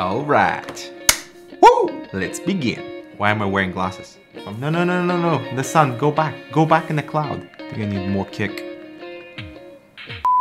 All right. Woo! Let's begin. Why am I wearing glasses? Oh, no, no, no, no, no. The sun, go back. Go back in the cloud. I think I need more kick.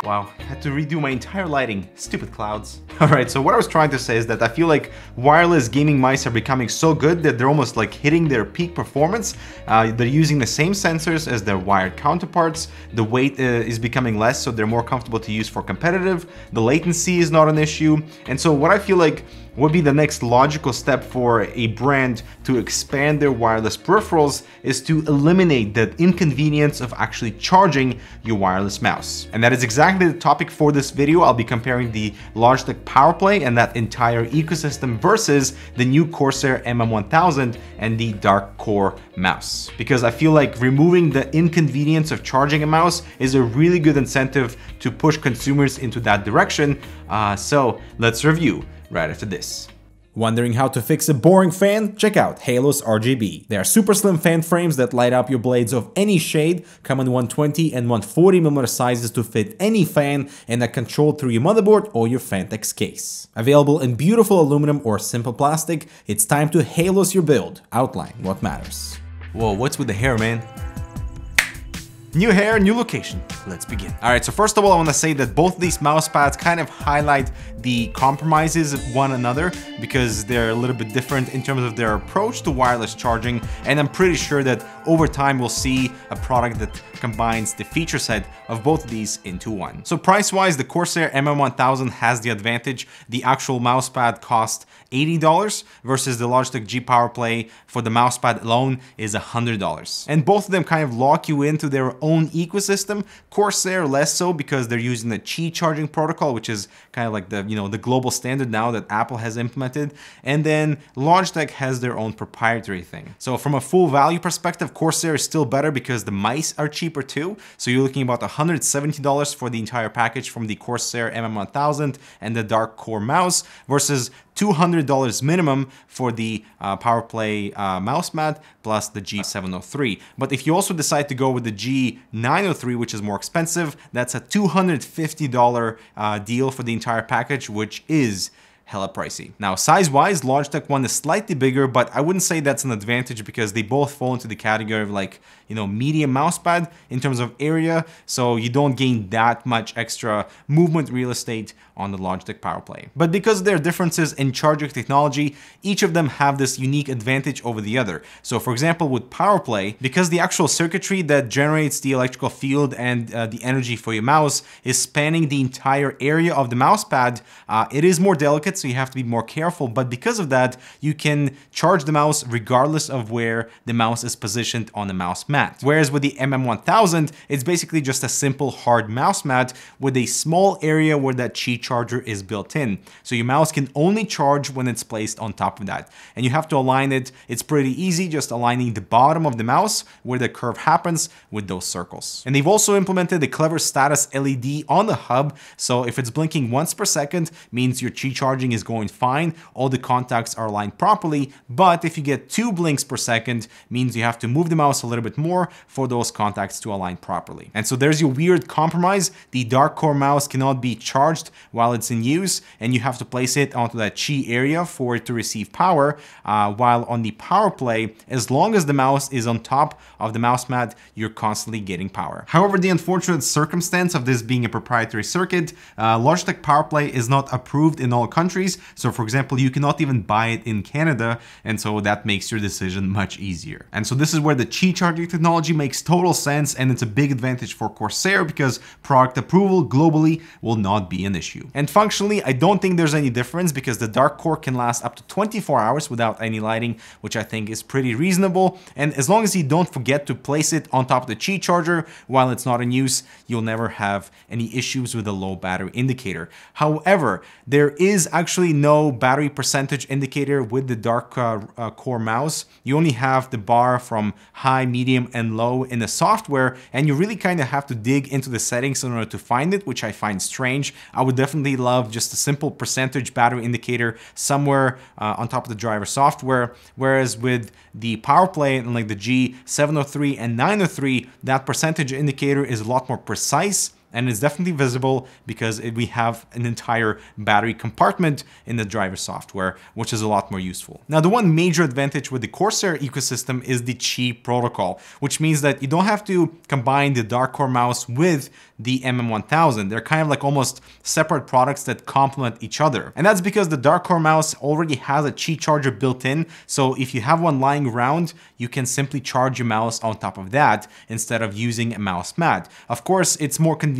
Wow, I had to redo my entire lighting. Stupid clouds. Alright, so what I was trying to say is that I feel like wireless gaming mice are becoming so good that they're almost like hitting their peak performance. Uh, they're using the same sensors as their wired counterparts. The weight uh, is becoming less, so they're more comfortable to use for competitive. The latency is not an issue. And so what I feel like would be the next logical step for a brand to expand their wireless peripherals is to eliminate the inconvenience of actually charging your wireless mouse. And that is exactly the topic for this video. I'll be comparing the Logitech PowerPlay and that entire ecosystem versus the new Corsair MM1000 and the Dark Core mouse. Because I feel like removing the inconvenience of charging a mouse is a really good incentive to push consumers into that direction. Uh, so let's review right after this. Wondering how to fix a boring fan? Check out Halos RGB. They are super slim fan frames that light up your blades of any shade, come in 120 and 140mm sizes to fit any fan and are controlled through your motherboard or your Phanteks case. Available in beautiful aluminum or simple plastic, it's time to Halos your build. Outline what matters. Whoa, what's with the hair, man? New hair, new location. Let's begin. All right, so first of all, I want to say that both these mouse pads kind of highlight the compromises of one another because they're a little bit different in terms of their approach to wireless charging. And I'm pretty sure that over time we'll see a product that combines the feature set of both of these into one. So price-wise, the Corsair MM1000 has the advantage. The actual mousepad cost $80 versus the Logitech G Power Play for the mousepad alone is $100. And both of them kind of lock you into their own ecosystem. Corsair less so because they're using the Qi charging protocol, which is kind of like the, you know, the global standard now that Apple has implemented. And then Logitech has their own proprietary thing. So from a full value perspective, Corsair is still better because the mice are cheaper too. So you're looking about $170 for the entire package from the Corsair MM1000 and the Dark Core mouse versus $200 minimum for the uh, PowerPlay uh, mouse mat plus the G703. But if you also decide to go with the G903, which is more expensive, that's a $250 uh, deal for the entire package, which is hella pricey. Now, size-wise, Logitech one is slightly bigger, but I wouldn't say that's an advantage because they both fall into the category of like, you know, medium mousepad in terms of area, so you don't gain that much extra movement real estate on the Logitech PowerPlay. But because there are differences in charging technology, each of them have this unique advantage over the other. So for example, with PowerPlay, because the actual circuitry that generates the electrical field and uh, the energy for your mouse is spanning the entire area of the mousepad, uh, it is more delicate, so you have to be more careful. But because of that, you can charge the mouse regardless of where the mouse is positioned on the mouse mat. Whereas with the MM1000, it's basically just a simple hard mouse mat with a small area where that Qi charger is built in. So your mouse can only charge when it's placed on top of that. And you have to align it. It's pretty easy, just aligning the bottom of the mouse where the curve happens with those circles. And they've also implemented a clever status LED on the hub. So if it's blinking once per second, means your Qi charging is going fine. All the contacts are aligned properly. But if you get two blinks per second, means you have to move the mouse a little bit more for those contacts to align properly. And so there's your weird compromise. The Dark Core mouse cannot be charged while it's in use and you have to place it onto that Qi area for it to receive power uh, while on the power play as long as the mouse is on top of the mouse mat you're constantly getting power. However the unfortunate circumstance of this being a proprietary circuit uh, Logitech PowerPlay is not approved in all countries so for example you cannot even buy it in Canada and so that makes your decision much easier. And so this is where the Qi charging technology makes total sense and it's a big advantage for Corsair because product approval globally will not be an issue. And functionally, I don't think there's any difference because the Dark Core can last up to 24 hours without any lighting, which I think is pretty reasonable. And as long as you don't forget to place it on top of the Qi charger while it's not in use, you'll never have any issues with the low battery indicator. However, there is actually no battery percentage indicator with the Dark uh, uh, Core mouse. You only have the bar from high, medium, and low in the software, and you really kind of have to dig into the settings in order to find it, which I find strange. I would definitely love just a simple percentage battery indicator somewhere uh, on top of the driver software. Whereas with the PowerPlay and like the G703 and 903, that percentage indicator is a lot more precise and it's definitely visible because we have an entire battery compartment in the driver software, which is a lot more useful. Now, the one major advantage with the Corsair ecosystem is the Qi protocol, which means that you don't have to combine the Dark Core mouse with the MM1000. They're kind of like almost separate products that complement each other. And that's because the Dark Core mouse already has a Qi charger built in. So if you have one lying around, you can simply charge your mouse on top of that instead of using a mouse mat. Of course, it's more convenient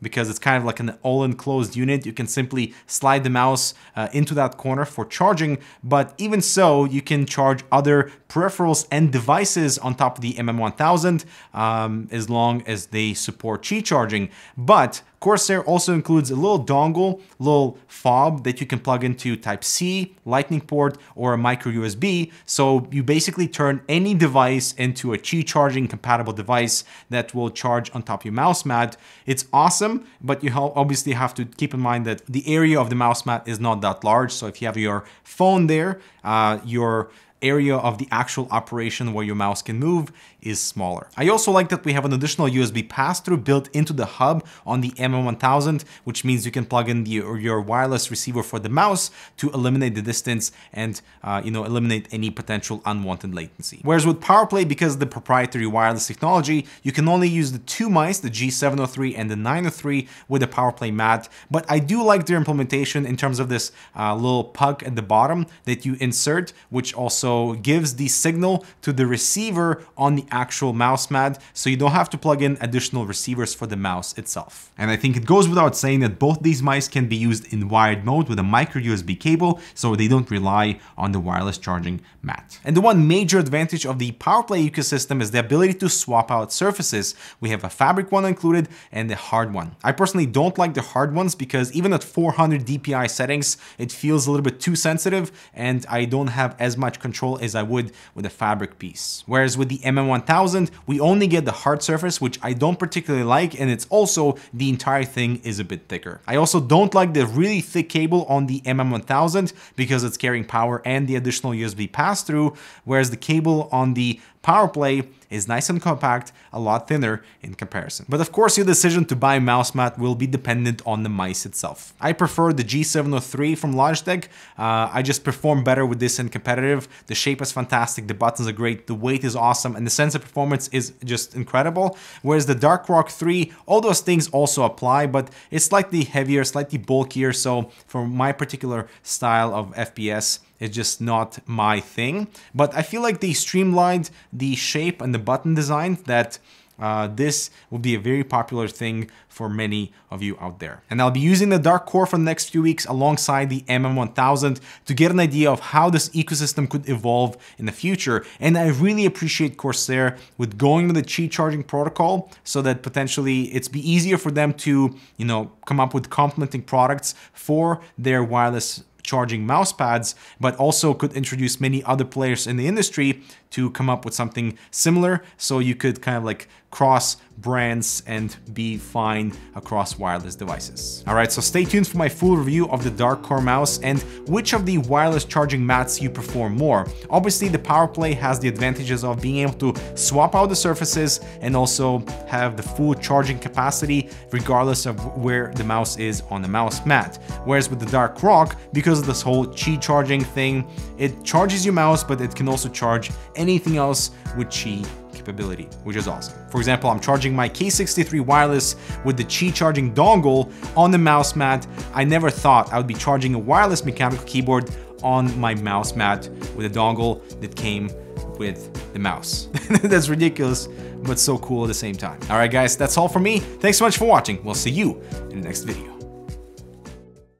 because it's kind of like an all-enclosed unit. You can simply slide the mouse uh, into that corner for charging, but even so, you can charge other peripherals and devices on top of the MM1000 um, as long as they support Qi charging. But Corsair also includes a little dongle, little fob that you can plug into Type-C, Lightning port, or a micro USB. So you basically turn any device into a Qi charging compatible device that will charge on top of your mouse mat. It's awesome, but you obviously have to keep in mind that the area of the mouse mat is not that large. So if you have your phone there, uh, your area of the actual operation where your mouse can move is smaller. I also like that we have an additional USB pass-through built into the hub on the MM1000, which means you can plug in the, your wireless receiver for the mouse to eliminate the distance and uh, you know eliminate any potential unwanted latency. Whereas with PowerPlay, because the proprietary wireless technology, you can only use the two mice, the G703 and the 903 with the PowerPlay mat, but I do like their implementation in terms of this uh, little puck at the bottom that you insert, which also gives the signal to the receiver on the actual mouse mat, so you don't have to plug in additional receivers for the mouse itself. And I think it goes without saying that both these mice can be used in wired mode with a micro USB cable, so they don't rely on the wireless charging mat. And the one major advantage of the PowerPlay ecosystem is the ability to swap out surfaces. We have a fabric one included and the hard one. I personally don't like the hard ones because even at 400 DPI settings, it feels a little bit too sensitive and I don't have as much control as I would with a fabric piece. Whereas with the MM1 1000, we only get the hard surface, which I don't particularly like, and it's also the entire thing is a bit thicker. I also don't like the really thick cable on the MM1000 because it's carrying power and the additional USB pass-through, whereas the cable on the PowerPlay is nice and compact, a lot thinner in comparison. But of course your decision to buy mouse mat will be dependent on the mice itself. I prefer the G703 from Logitech. Uh, I just perform better with this in competitive. The shape is fantastic, the buttons are great, the weight is awesome, and the sensor performance is just incredible. Whereas the Dark Core 3, all those things also apply, but it's slightly heavier, slightly bulkier, so for my particular style of FPS, it's just not my thing. But I feel like they streamlined the shape and the button design that uh, this will be a very popular thing for many of you out there. And I'll be using the Dark Core for the next few weeks alongside the MM1000 to get an idea of how this ecosystem could evolve in the future. And I really appreciate Corsair with going with the Qi charging protocol so that potentially it's be easier for them to, you know, come up with complementing products for their wireless charging mouse pads, but also could introduce many other players in the industry to come up with something similar. So you could kind of like cross brands and be fine across wireless devices. All right, so stay tuned for my full review of the Dark Core mouse and which of the wireless charging mats you prefer more. Obviously, the PowerPlay has the advantages of being able to swap out the surfaces and also have the full charging capacity regardless of where the mouse is on the mouse mat. Whereas with the Dark Core, because of this whole Qi charging thing, it charges your mouse, but it can also charge anything else with Qi capability, which is awesome. For example, I'm charging my K63 wireless with the Qi charging dongle on the mouse mat. I never thought I would be charging a wireless mechanical keyboard on my mouse mat with a dongle that came with the mouse. that's ridiculous, but so cool at the same time. All right, guys, that's all for me. Thanks so much for watching. We'll see you in the next video.